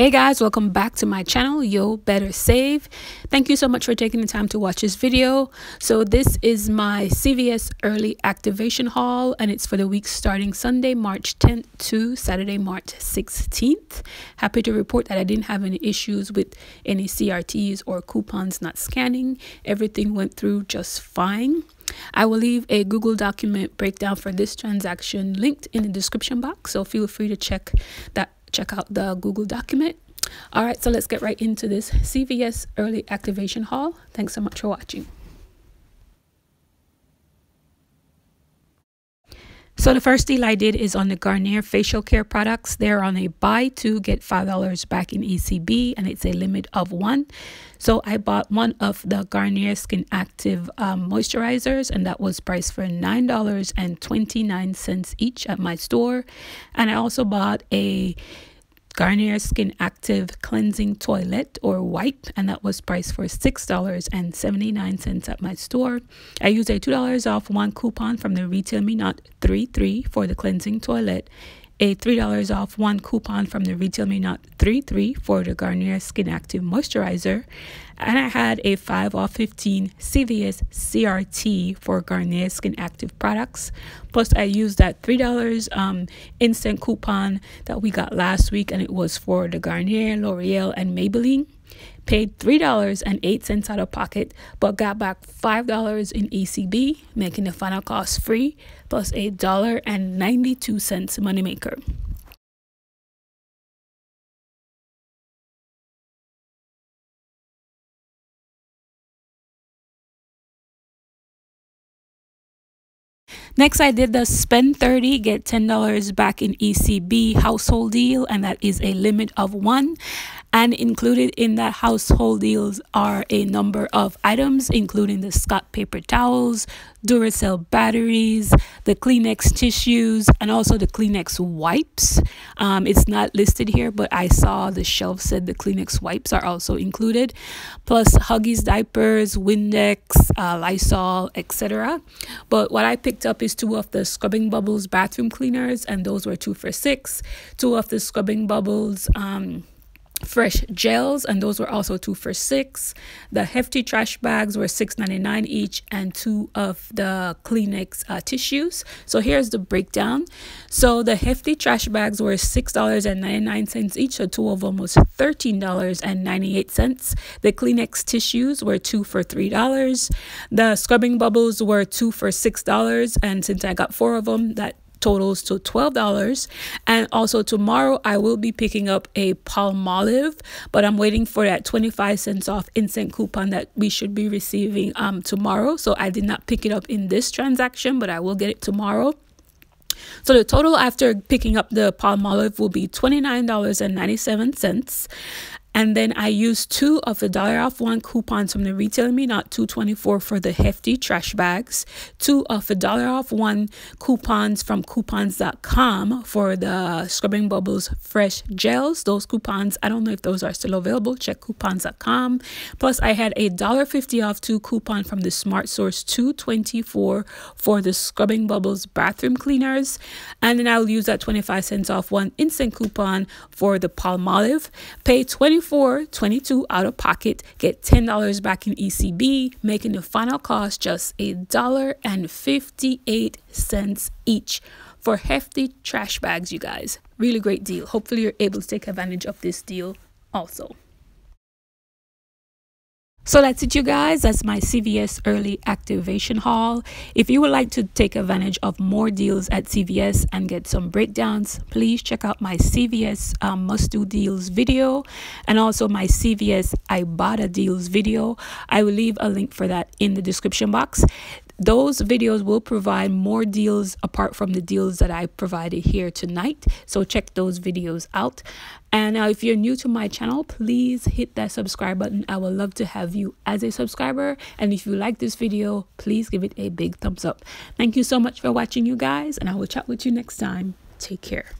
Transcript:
Hey guys, welcome back to my channel, YoBettaSave. Thank you so much for taking the time to watch this video. So this is my CVS early activation haul and it's for the week starting Sunday, March 10th to Saturday, March 16th. Happy to report that I didn't have any issues with any CRTs or coupons not scanning. Everything went through just fine. I will leave a Google document breakdown for this transaction linked in the description box, so feel free to check that check out the Google document. All right, so let's get right into this CVS early activation haul. Thanks so much for watching. So the first deal I did is on the Garnier facial care products. They're on a buy two get five dollars back in ECB, and it's a limit of one. So I bought one of the Garnier Skin Active um, moisturizers, and that was priced for nine dollars and twenty nine cents each at my store. And I also bought a Garnier Skin Active Cleansing Towelette or Wipe, and that was priced for $6.79 at my store. I used a $2 off one coupon from the Retail Me Not 33 for the cleansing towelette a $3 off one coupon from the Retail Me Not 33 for the Garnier Skin Active Moisturizer. And I had a 5 off 15 CVS CRT for Garnier Skin Active products. Plus, I used that $3 um, instant coupon that we got last week, and it was for the Garnier, L'Oreal, and Maybelline paid $3.08 out of pocket, but got back $5 in ECB, making the final cost free, plus a dollar and 92 cents moneymaker. Next, I did the spend 30, get $10 back in ECB household deal, and that is a limit of one. And included in that household deals are a number of items, including the Scott paper towels, Duracell batteries, the Kleenex tissues, and also the Kleenex wipes. Um, it's not listed here, but I saw the shelf said the Kleenex wipes are also included, plus Huggies diapers, Windex, uh, Lysol, etc. But what I picked up is two of the Scrubbing Bubbles bathroom cleaners, and those were two for six. Two of the Scrubbing Bubbles. Um, fresh gels and those were also two for six. The hefty trash bags were six ninety nine each and two of the kleenex uh, tissues. So here's the breakdown. So the hefty trash bags were six dollars and 99 cents each so two of them was thirteen dollars and 98 cents the kleenex tissues were two for three dollars. The scrubbing bubbles were two for six dollars and since i got four of them that totals to $12. And also tomorrow I will be picking up a Palmolive, but I'm waiting for that 25 cents off instant coupon that we should be receiving um tomorrow. So I did not pick it up in this transaction, but I will get it tomorrow. So the total after picking up the Palmolive will be $29.97. And then I used two of the dollar off one coupons from the Retail Me Not 224 for the hefty trash bags, two of the dollar off one coupons from coupons.com for the Scrubbing Bubbles fresh gels. Those coupons, I don't know if those are still available. Check coupons.com. Plus, I had a dollar fifty off two coupon from the Smart Source 224 for the Scrubbing Bubbles bathroom cleaners. And then I'll use that 25 cents off one instant coupon for the Palmolive. Pay 20 24 22 out of pocket. Get $10 back in ecb making the final cost just a dollar and 58 cents each. For hefty trash bags you guys. Really great deal. Hopefully you're able to take advantage of this deal also so that's it, you guys. That's my CVS early activation haul. If you would like to take advantage of more deals at CVS and get some breakdowns, please check out my CVS um, must do deals video and also my CVS Ibotta deals video. I will leave a link for that in the description box those videos will provide more deals apart from the deals that I provided here tonight. So check those videos out. And now, if you're new to my channel, please hit that subscribe button. I would love to have you as a subscriber. And if you like this video, please give it a big thumbs up. Thank you so much for watching, you guys, and I will chat with you next time. Take care.